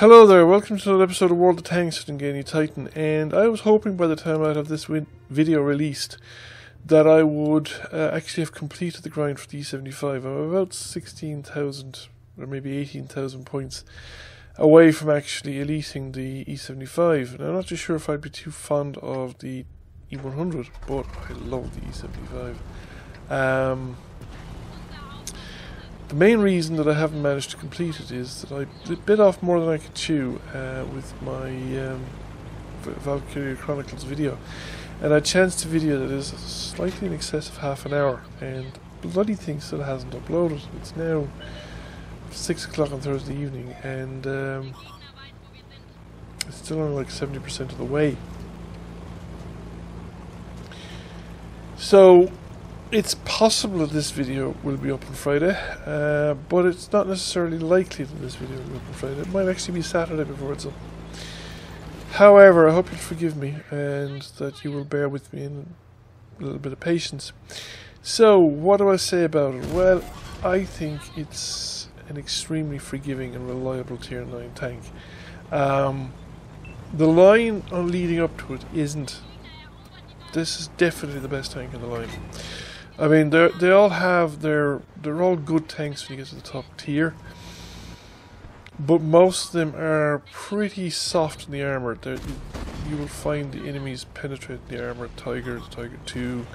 Hello there, welcome to another episode of World of Tanks with Ungainly Titan, and I was hoping by the time I'd have this video released that I would uh, actually have completed the grind for the E75. I'm about 16,000 or maybe 18,000 points away from actually eliting the E75, and I'm not too sure if I'd be too fond of the E100, but I love the E75. Um, the main reason that I haven't managed to complete it is that I bit off more than I could chew uh, with my um, Valkyria Chronicles video. And I chanced a video that is slightly in excess of half an hour, and bloody thing still hasn't uploaded. It's now 6 o'clock on Thursday evening, and um, it's still only like 70% of the way. So, it's possible that this video will be up on Friday, uh, but it's not necessarily likely that this video will be up on Friday. It might actually be Saturday before it's up. However, I hope you'll forgive me and that you will bear with me in a little bit of patience. So, what do I say about it? Well, I think it's an extremely forgiving and reliable tier 9 tank. Um, the line on leading up to it isn't. This is definitely the best tank in the line. I mean, they they all have their they're all good tanks when you get to the top tier, but most of them are pretty soft in the armor. They're, you will find the enemies penetrate the armor. Tiger, Tiger Two,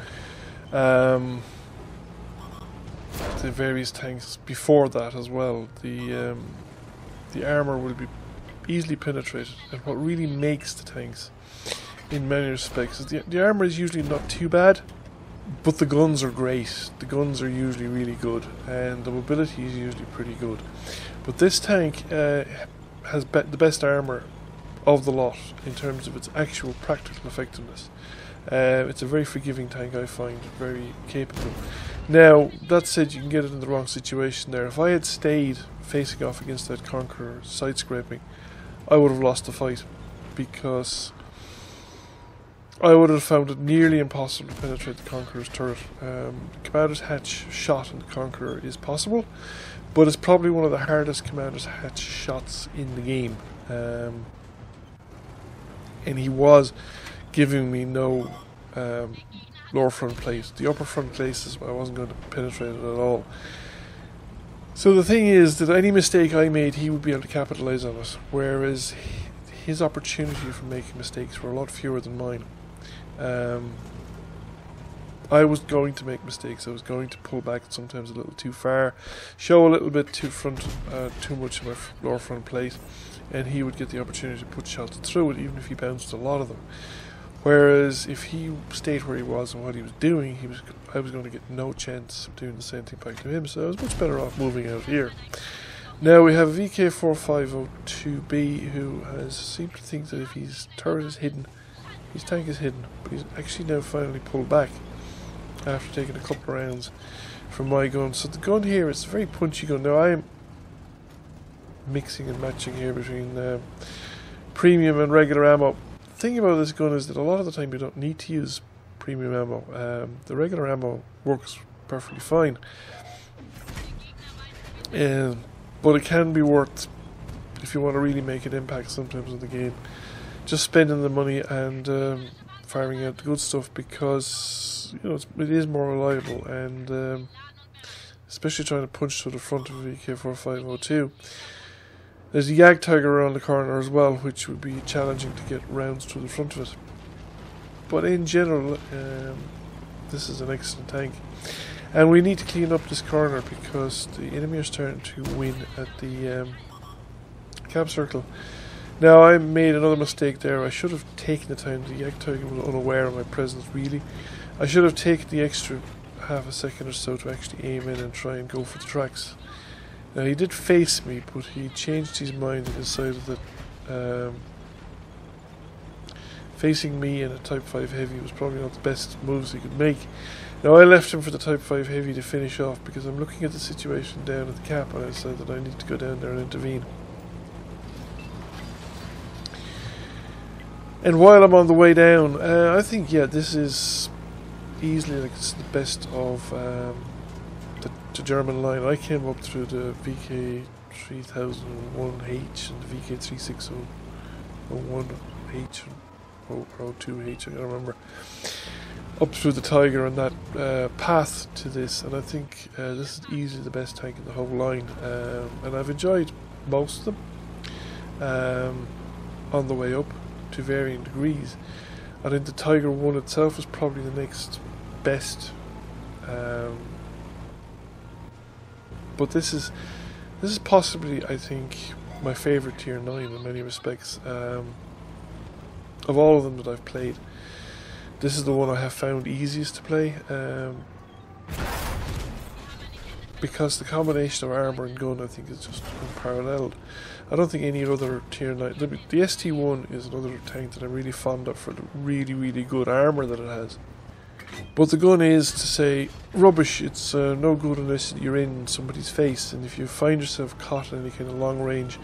um, the various tanks before that as well. The um, the armor will be easily penetrated, and what really makes the tanks, in many respects, is the the armor is usually not too bad but the guns are great. The guns are usually really good, and the mobility is usually pretty good. But this tank uh, has be the best armor of the lot in terms of its actual practical effectiveness. Uh, it's a very forgiving tank, I find, very capable. Now, that said, you can get it in the wrong situation there. If I had stayed facing off against that Conqueror side scraping, I would have lost the fight because I would have found it nearly impossible to penetrate the Conqueror's turret. Um, Commander's Hatch shot in the Conqueror is possible, but it's probably one of the hardest Commander's Hatch shots in the game. Um, and he was giving me no um, lower front plate. The upper front places, I wasn't going to penetrate it at all. So the thing is that any mistake I made, he would be able to capitalize on it, whereas his opportunity for making mistakes were a lot fewer than mine. Um, I was going to make mistakes. I was going to pull back sometimes a little too far, show a little bit too front, uh, too much of my lower front plate, and he would get the opportunity to put shots through it, even if he bounced a lot of them. Whereas if he stayed where he was and what he was doing, he was I was going to get no chance of doing the same thing back to him. So I was much better off moving out here. Now we have VK4502B who has seemed to think that if his turret is hidden his tank is hidden, but he's actually now finally pulled back after taking a couple of rounds from my gun. So the gun here is a very punchy gun. Now I am mixing and matching here between uh, premium and regular ammo. The thing about this gun is that a lot of the time you don't need to use premium ammo. Um, the regular ammo works perfectly fine. Um, but it can be worth if you want to really make an impact sometimes in the game just spending the money and um, firing out the good stuff because you know it is more reliable and um, especially trying to punch to the front of the VK4502. There's a Jagdtiger around the corner as well, which would be challenging to get rounds to the front of it. But in general, um, this is an excellent tank. And we need to clean up this corner because the enemy are starting to win at the um, cap circle. Now, I made another mistake there. I should have taken the time. The Jagdtiger was unaware of my presence, really. I should have taken the extra half a second or so to actually aim in and try and go for the tracks. Now, he did face me, but he changed his mind and decided that um, facing me in a Type 5 Heavy was probably not the best moves he could make. Now, I left him for the Type 5 Heavy to finish off because I'm looking at the situation down at the cap and I said that I need to go down there and intervene. And while I'm on the way down, uh, I think yeah, this is easily like it's the best of um, the, the, German line. I came up through the VK 3001H and the VK3601H or 02H, I can't remember. Up through the Tiger and that uh, path to this, and I think uh, this is easily the best tank in the whole line. Um, and I've enjoyed most of them um, on the way up to varying degrees. I think the Tiger 1 itself is probably the next best. Um, but this is this is possibly, I think, my favourite tier 9 in many respects. Um, of all of them that I've played, this is the one I have found easiest to play. Um, because the combination of armor and gun, I think, is just unparalleled. I don't think any other tier 9. The, the ST1 is another tank that I'm really fond of for the really, really good armor that it has. But the gun is to say rubbish. It's uh, no good unless you're in somebody's face, and if you find yourself caught in any kind of long range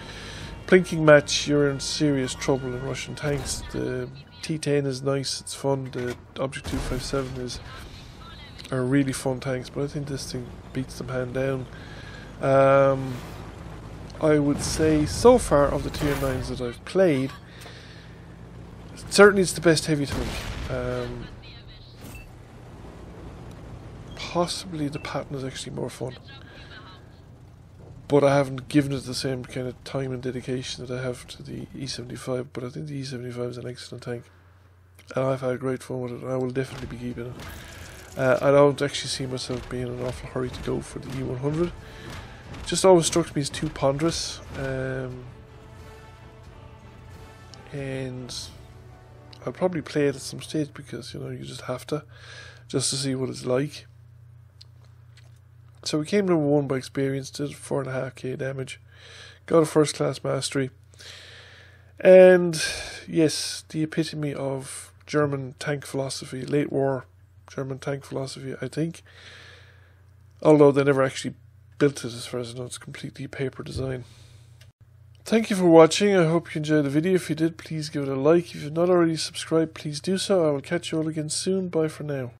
plinking match, you're in serious trouble in Russian tanks. The T10 is nice, it's fun. The Object 257 is are really fun tanks, but I think this thing beats them hand down. Um, I would say so far of the tier 9s that I've played, certainly it's the best heavy tank. Um, possibly the Patton is actually more fun. But I haven't given it the same kind of time and dedication that I have to the E75. But I think the E75 is an excellent tank. And I've had great fun with it, and I will definitely be keeping it. Uh, I don't actually see myself being in an awful hurry to go for the E100. Just always struck me as too ponderous. Um, and I'll probably play it at some stage because, you know, you just have to, just to see what it's like. So we came number one by experience, did 4.5k damage, got a first class mastery. And yes, the epitome of German tank philosophy, late war German tank philosophy, I think. Although they never actually built it, as far as I know, it's completely paper design. Thank you for watching. I hope you enjoyed the video. If you did, please give it a like. If you've not already subscribed, please do so. I will catch you all again soon. Bye for now.